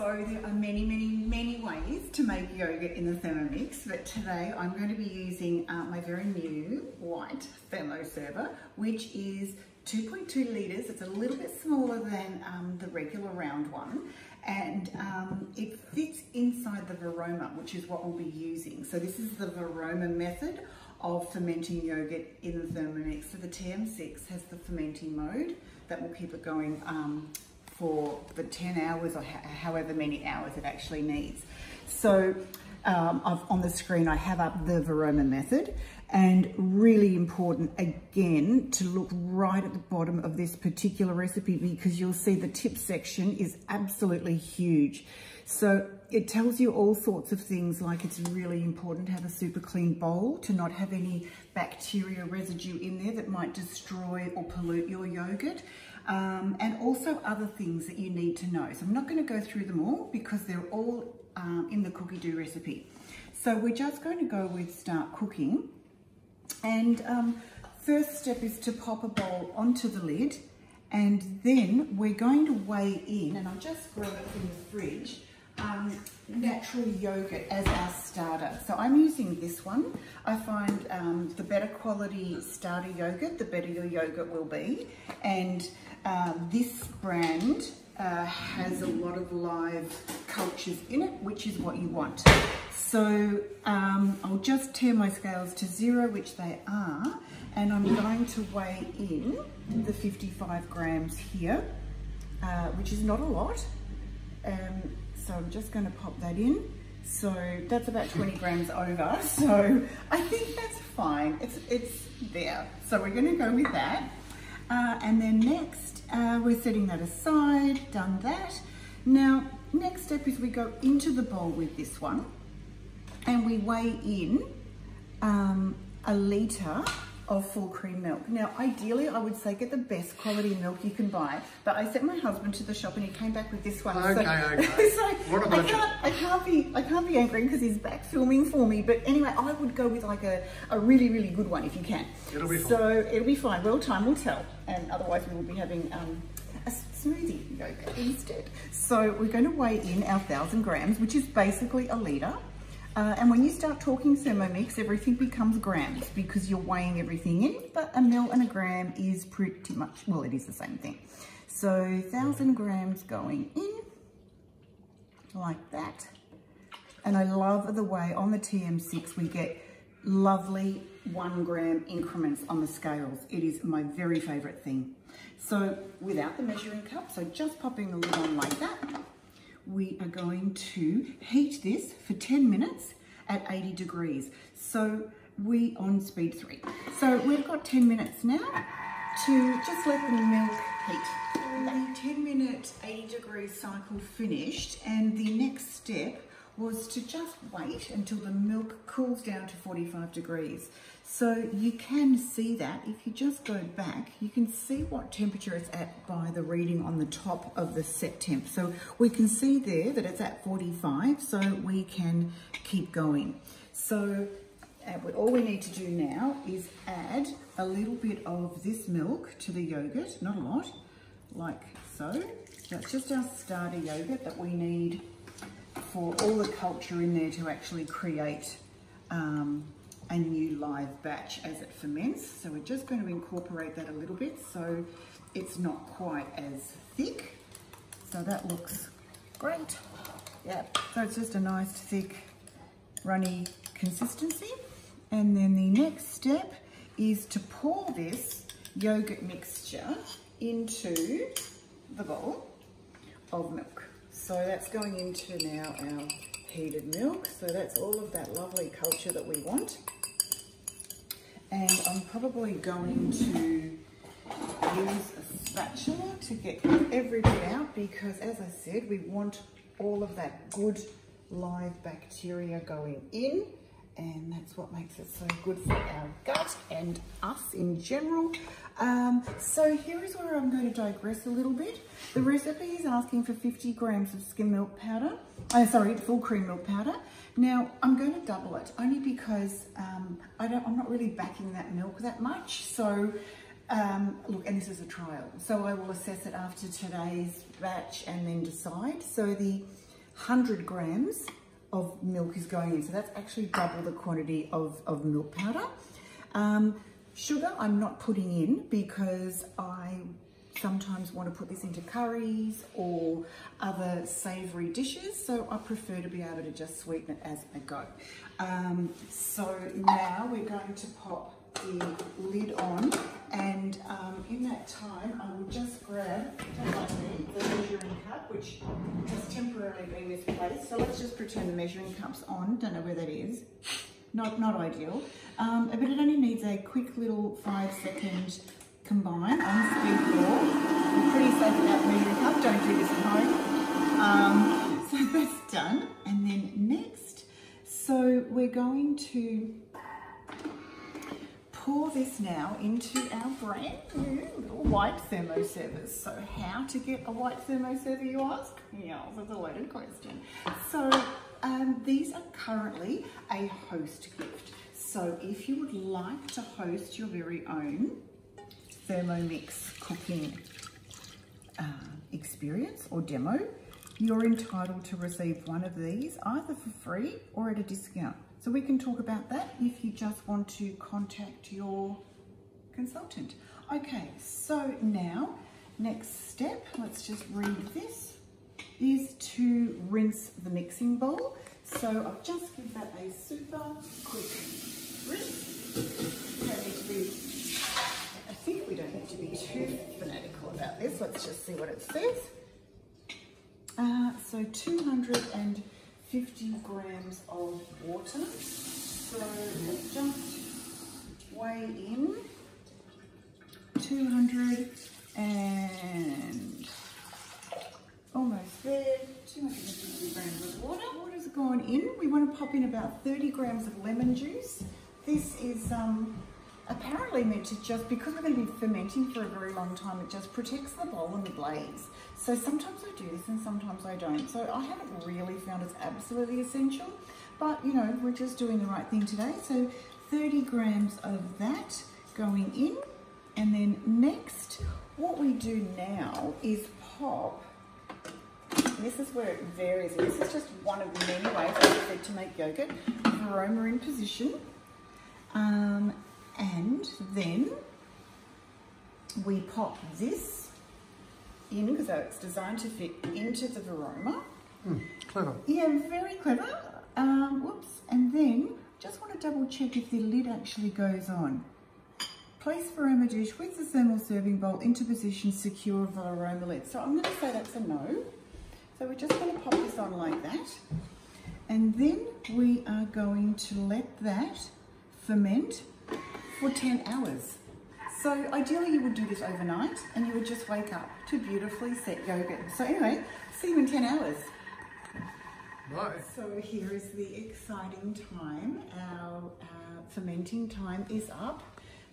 So there are many, many, many ways to make yogurt in the Thermomix, but today I'm going to be using uh, my very new white thermo server, which is 2.2 litres. It's a little bit smaller than um, the regular round one, and um, it fits inside the Varoma, which is what we'll be using. So this is the Varoma method of fermenting yogurt in the Thermomix. So the TM6 has the fermenting mode that will keep it going um, for the 10 hours or however many hours it actually needs. So um, on the screen I have up the Varoma method and really important again to look right at the bottom of this particular recipe because you'll see the tip section is absolutely huge. So it tells you all sorts of things like it's really important to have a super clean bowl to not have any bacteria residue in there that might destroy or pollute your yogurt um, and also other things that you need to know. So I'm not going to go through them all because they're all um, in the Cookidoo recipe. So we're just going to go with start cooking. And um, first step is to pop a bowl onto the lid and then we're going to weigh in, and I'll just grab it from the fridge, um, natural yogurt as our starter. So I'm using this one. I find um, the better quality starter yogurt, the better your yogurt will be. And uh, this brand uh, has a lot of live cultures in it, which is what you want. So um, I'll just tare my scales to zero, which they are, and I'm going to weigh in the 55 grams here, uh, which is not a lot. Um, so I'm just going to pop that in. So that's about 20 grams over. So I think that's fine. It's, it's there. So we're going to go with that. Uh, and then next, uh, we're setting that aside, done that. Now, next step is we go into the bowl with this one and we weigh in um, a litre of full cream milk. Now, ideally, I would say get the best quality milk you can buy, but I sent my husband to the shop and he came back with this one. Okay, so, okay. so what about I can't, I can't be, I can't be angry because he's back filming for me. But anyway, I would go with like a, a really, really good one if you can. It'll be fine. So it'll be fine. Well, time will tell, and otherwise we will be having um, a smoothie instead. So we're going to weigh in our thousand grams, which is basically a litre. Uh, and when you start talking Thermomix, everything becomes grams because you're weighing everything in, but a mil and a gram is pretty much, well, it is the same thing. So 1,000 grams going in, like that. And I love the way on the TM6 we get lovely one gram increments on the scales. It is my very favorite thing. So without the measuring cup, so just popping the lid on like that, we are going to heat this for 10 minutes at 80 degrees. So we on speed three. So we've got 10 minutes now to just let the milk heat. The 10 minute 80 degree cycle finished and the next step was to just wait until the milk cools down to 45 degrees. So you can see that if you just go back, you can see what temperature it's at by the reading on the top of the set temp. So we can see there that it's at 45, so we can keep going. So uh, all we need to do now is add a little bit of this milk to the yogurt, not a lot, like so. That's just our starter yogurt that we need for all the culture in there to actually create um, a new live batch as it ferments. So we're just going to incorporate that a little bit so it's not quite as thick. So that looks great. Yeah, so it's just a nice thick runny consistency. And then the next step is to pour this yogurt mixture into the bowl of milk. So that's going into now our heated milk. So that's all of that lovely culture that we want. And I'm probably going to use a spatula to get every bit out because as I said, we want all of that good live bacteria going in and that's what makes it so good for our gut and us in general. Um, so here is where I'm going to digress a little bit. The recipe is asking for 50 grams of skim milk powder, oh, sorry, full cream milk powder. Now I'm going to double it only because um, I don't, I'm not really backing that milk that much. So um, look, and this is a trial. So I will assess it after today's batch and then decide. So the 100 grams of milk is going in. So that's actually double the quantity of, of milk powder. Um, sugar I'm not putting in because I sometimes want to put this into curries or other savoury dishes so I prefer to be able to just sweeten it as I go. Um, so now we're going to pop the lid on. And um, in that time I will just grab the measuring cup which has temporarily been misplaced. So let's just pretend the measuring cup's on. Don't know where that is. Not not ideal. Um, but it only needs a quick little five second combine on speed four I'm pretty safe without measuring cup. Don't do this at home. Um, so that's done. And then next so we're going to pour this now into our brand new white thermo servers. So how to get a white thermo server, you ask? Yeah, that's a loaded question. So um, these are currently a host gift. So if you would like to host your very own Thermomix cooking uh, experience or demo, you're entitled to receive one of these either for free or at a discount. So we can talk about that if you just want to contact your consultant. Okay, so now, next step, let's just read this, is to rinse the mixing bowl. So I'll just give that a super quick rinse. I think we don't need to be too fanatical about this. Let's just see what it says. Uh, so 200 and 50 grams of water. So let's just weigh in 200 and almost there, 250 grams of water. Water's gone in. We want to pop in about 30 grams of lemon juice. This is um, apparently meant to just, because we're going to be fermenting for a very long time, it just protects the bowl and the blades. So sometimes I do this and sometimes I don't. So I haven't really found it's absolutely essential, but you know, we're just doing the right thing today. So 30 grams of that going in. And then next, what we do now is pop this is where it varies. This is just one of the many ways, I said, to make yogurt. Varoma in position. Um, and then we pop this in because it's designed to fit into the Varoma. Mm, clever. Yeah, very clever. Um, whoops. And then just want to double check if the lid actually goes on. Place Varoma dish with the thermal serving bowl into position, secure Varoma lid. So I'm going to say that's a no. So we're just going to pop this on like that. And then we are going to let that ferment for 10 hours. So ideally you would do this overnight and you would just wake up to beautifully set yogurt. So anyway, see you in 10 hours. Right. So here is the exciting time. Our uh, fermenting time is up.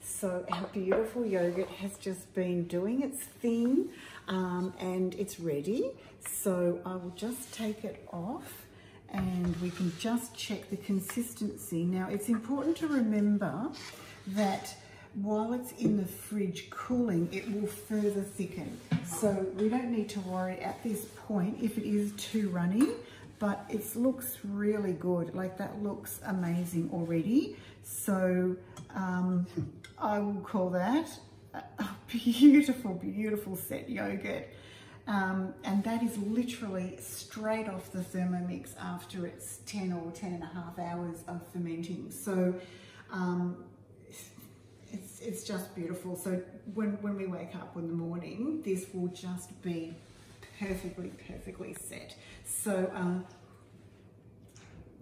So our beautiful yogurt has just been doing its thing um, and it's ready. So I will just take it off and we can just check the consistency. Now it's important to remember that while it's in the fridge cooling, it will further thicken. So we don't need to worry at this point if it is too runny, but it looks really good. Like that looks amazing already. So um, I will call that a beautiful, beautiful set yogurt. Um, and that is literally straight off the Thermomix after it's 10 or 10 and a half hours of fermenting. So um, it's, just beautiful. So when, when we wake up in the morning, this will just be perfectly, perfectly set. So, um,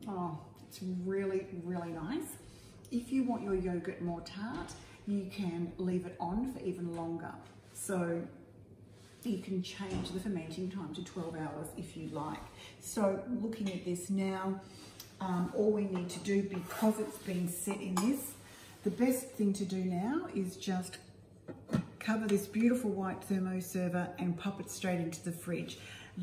oh, it's really, really nice. If you want your yogurt more tart, you can leave it on for even longer. So you can change the fermenting time to 12 hours if you like. So looking at this now, um, all we need to do, because it's been set in this, the best thing to do now is just cover this beautiful white thermo server and pop it straight into the fridge.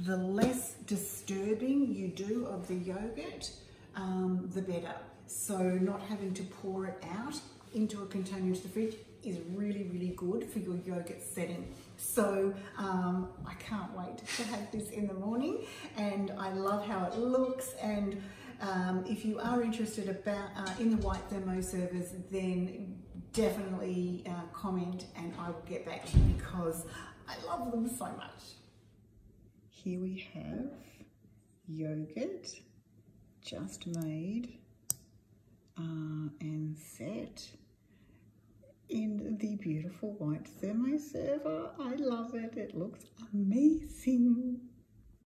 The less disturbing you do of the yogurt, um, the better. So not having to pour it out into a container into the fridge, is really, really good for your yogurt setting. So um, I can't wait to have this in the morning and I love how it looks and um, if you are interested about uh, in the white thermo servers, then definitely uh, comment and I will get back to you because I love them so much. Here we have yogurt just made uh, and set in the beautiful white thermo server. I love it. It looks amazing.